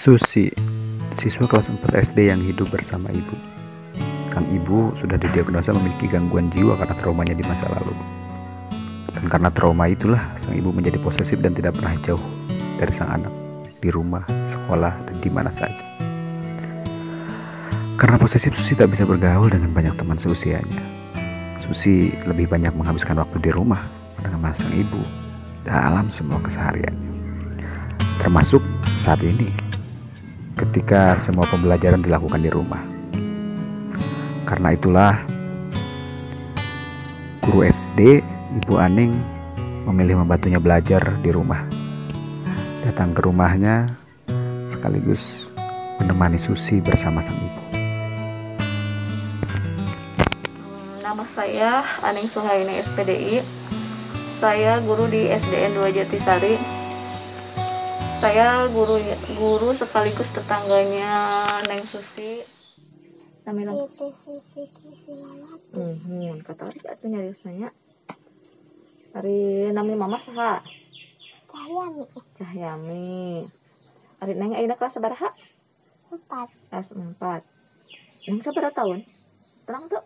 Susi, siswa kelas 4 SD yang hidup bersama ibu. Sang ibu sudah didiagnosa memiliki gangguan jiwa karena traumanya di masa lalu. Dan karena trauma itulah, sang ibu menjadi posesif dan tidak pernah jauh dari sang anak, di rumah, sekolah, dan di mana saja. Karena posesif, Susi tak bisa bergaul dengan banyak teman seusianya. Susi lebih banyak menghabiskan waktu di rumah dengan sang ibu dalam semua kesehariannya. Termasuk saat ini ketika semua pembelajaran dilakukan di rumah. Karena itulah, guru SD, Ibu Aning, memilih membantunya belajar di rumah. Datang ke rumahnya sekaligus menemani Susi bersama sang ibu. Nama saya Aning Suhaini SPDI. Saya guru di SDN 2 Jatisari saya guru guru sekaligus tetangganya Neng Susi Namanya. Hmm, kata hari atuh nyari nanya. Hari nami mama saha? Cahyami. Cahyami. Hari neng ayeuna kelas sabaraha? Empat. Kelas empat. Neng sabaraha tahun? Terang tuh?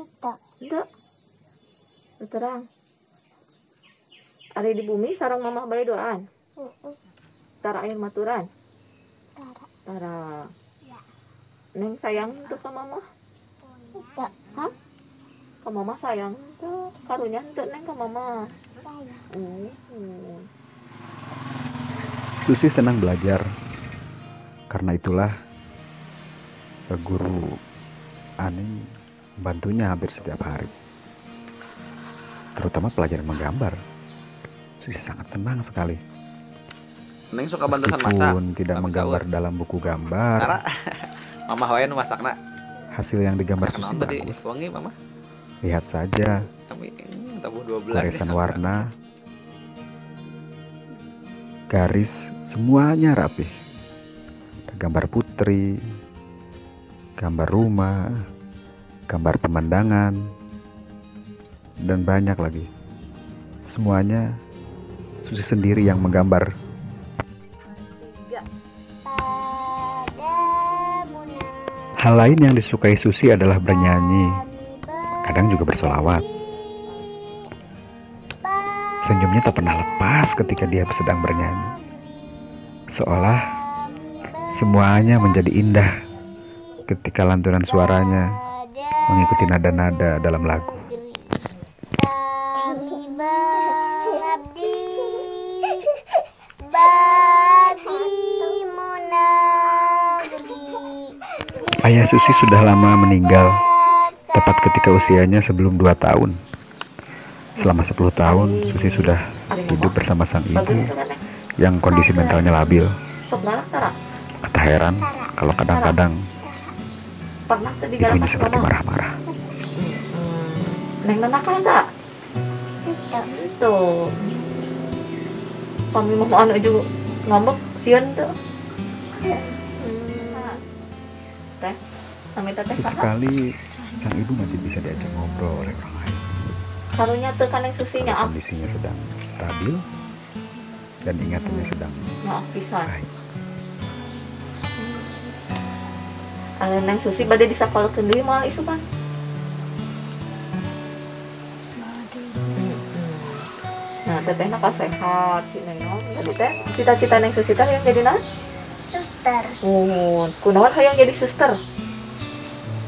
Itu. Itu. Terang. Hari di bumi sarang mama bayi doaan. Tara air maturan. Tara. Tara. Ya. Neng sayang tuh ke mama. Itu. Hah? Ke mama sayang tuh. Karunya tuh neng ke mama. Sayang. Uh. Susi senang belajar. Karena itulah guru Ani membantunya hampir setiap hari. Terutama pelajaran menggambar. Susi sangat senang sekali. Neng suka bantuan masak. Tidak menggambar sahur. dalam buku gambar, Karena mama wae nu masakna. hasil yang digambar Masak Susi tadi? bagus. Wangi mama. Lihat saja tabuh 12 goresan ya. warna, garis, semuanya rapi. Ada gambar putri, gambar rumah, gambar pemandangan, dan banyak lagi. Semuanya Susi sendiri yang menggambar. Hal lain yang disukai Susi adalah bernyanyi, kadang juga bersolawat. Senyumnya tak pernah lepas ketika dia sedang bernyanyi. Seolah semuanya menjadi indah ketika lantunan suaranya mengikuti nada-nada dalam lagu. Ayah Susi sudah lama meninggal, tepat ketika usianya sebelum 2 tahun. Selama 10 tahun, Susi sudah hidup bersama sang ibu yang kondisi mentalnya labil. Tak heran kalau kadang-kadang ibunya pas seperti marah-marah. Neng nakal tak? Itu. Kami mau anu juga ngambek sieun tuh. Hmm. Teh, kami teteh? Sesekali sang ibu masih bisa diajak ngobrol oleh orang lain. Karunya tuh kan yang susinya Kalau ah, kondisinya sedang stabil dan ingatannya sedang maaf pisan. baik. Anu neng susi bade disakolkeun deui moal isupan. Nah, teteh nak sehat si neng naon tadi teh cita-cita neng susi teh yang jadi naon? Suster. Oh, kunaon hayang jadi suster?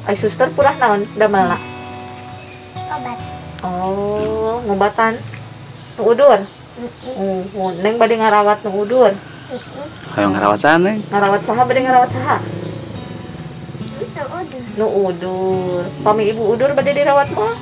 Ai suster purah naon damel Obat. Oh, ngobatan nu udur. Oh, neng bade ngarawat nu udur. Hayang ngarawat sana Neng. Ngarawat saha bade ngarawat saha? Itu udah. Nu udur. Pami ibu udur bade dirawat mah?